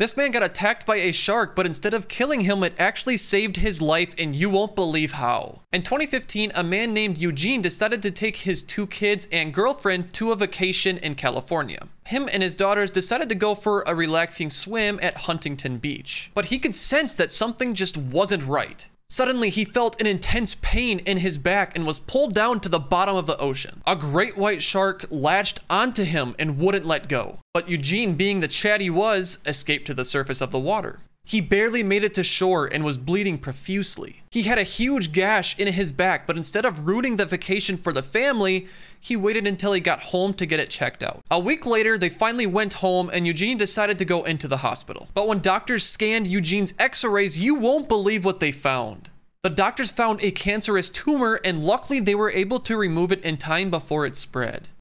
This man got attacked by a shark, but instead of killing him, it actually saved his life, and you won't believe how. In 2015, a man named Eugene decided to take his two kids and girlfriend to a vacation in California. Him and his daughters decided to go for a relaxing swim at Huntington Beach. But he could sense that something just wasn't right. Suddenly, he felt an intense pain in his back and was pulled down to the bottom of the ocean. A great white shark latched onto him and wouldn't let go. But Eugene, being the chat he was, escaped to the surface of the water. He barely made it to shore and was bleeding profusely. He had a huge gash in his back, but instead of ruining the vacation for the family, he waited until he got home to get it checked out. A week later, they finally went home and Eugene decided to go into the hospital. But when doctors scanned Eugene's x-rays, you won't believe what they found. The doctors found a cancerous tumor and luckily they were able to remove it in time before it spread.